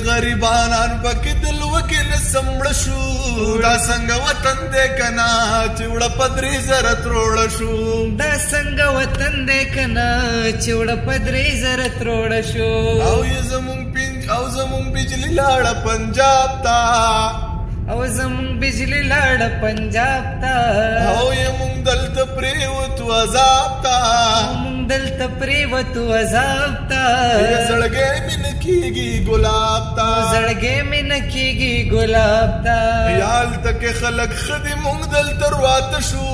غریبانان پکې دل وکې نه سمړ شو دا څنګه وطن دې کنا چې وړ پدري زره تروړ شو دا څنګه وطن دې کنا چې وړ پدري زره تروړ شو او زمون پنج او زمون بجلی لاړه پنجاب تا او زم بجلی لاړه پنجاب تا او یم دلته پریوت عذاب تا مونږ دلته پریوت عذاب تا زړه کیږي ګلاب تا زړګې مې نه کیږي ګلاب تا یال تک خلک خدي مونږ دل تر واته شو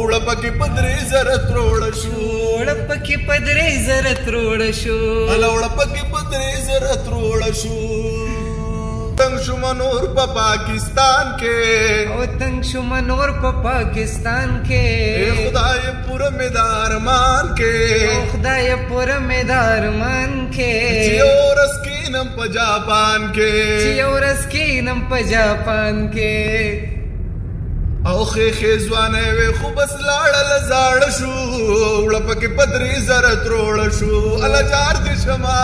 وړ پکې پدرې زره تروړ شو وړ پکې پدرې زره تروړ شو ال وړ پکې پدرې زره تروړ شو تنگ شو منور په پاکستان کې او تنگ شو منور په پاکستان کې خدای پر میدارمان کې خدای پر میدارمان کې کینم په جاپان کې چې یو ورځ کینم په جاپان کې او خې خې ځوانې وې خو بس لاړل زاړ شو وړپکې پدري زره تروړ شو الله جار دې شما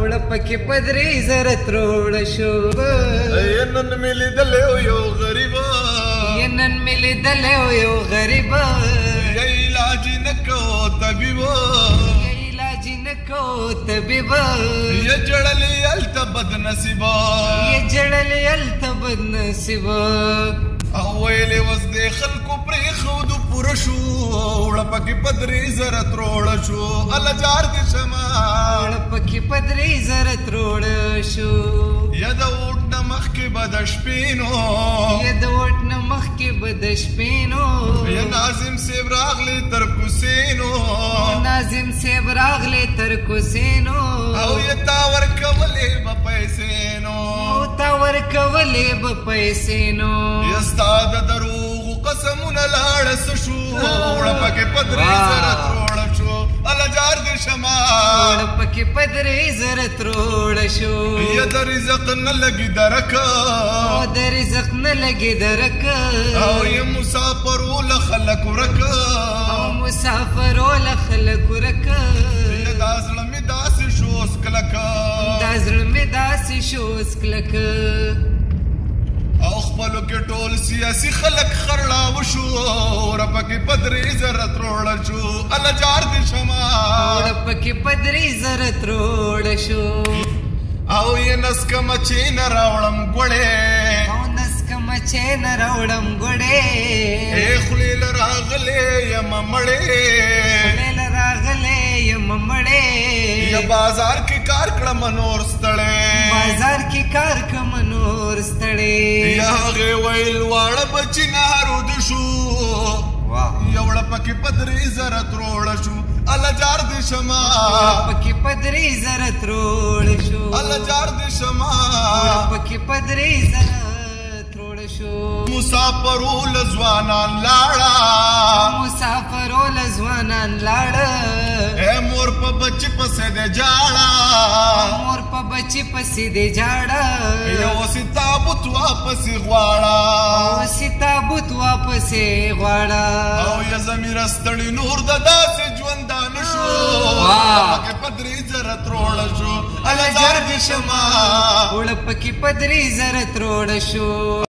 وړپکې پدري زره تروړ شو نن مې لیدل یو غریب نن مې لیدل یو غریب یې علاج نکو طبيبو کو طبيبا يجړلې الته بد نصیبا يجړلې الته بد نصیبا او ویلې وس دې خلکو پرې خود پوره شو وړ پکې پدري زره تروړ شو ال جار دې شما وړ پکې پدري زره تروړ شو يد وټ مخ کې بد شپینو يد وټ مخ کې بد شپینو يا ناظم سیب راغلي تر کوسینو ناظم سیب راغلی تر کوسینو او یتا ورکولې په پیسې نو او تا ورکولې په پیسې نو یستا د دروغ قسمونه لاړ سشو وړ پکې پدري سره تروړ شو الله جار دې شما وړ پکې پدري سره تروړ شو یا د رزق نه لګي درک او د رزق نه لګي درک او یم مسافر ول خلک ورک کورکا دا زړه مې داسې شو سکلکا دا زړه مې داسې شو سکلکا او خپل کې ټول سیاسي خلک خړلا وشو رب کې پدري زرت روړل شو الله جار دي شما رب کې پدري زرت روړل شو او یې نسکم چې نه راوړم ګړې او نسکم چې نه راوړم ګړې اے خلیل راغلې یم مړې یا بازار کې کار کړم نور ستړې بازار کې کار کړم نور ستړې یا غې ویل واړه بچی نارود شو یو لپ کې پدرې زره تروړ شو الله جار دې شما پکې پدرې زره تروړ شو الله جار دې شما پکې پدرې زره مسافرو لزوانان لاړه مسافرو لزوانان لاړه په بچی پسې دې جاړه مور په بچی پسې دې جاړه یو ستابوت واپسې غواړه ستابوت واپسې غواړه او یا زمير ستړي نور د داسې ژوندان شو واکه پدري زره تروړ شو الزار کې شما وړ پکې پدري زره تروړ شو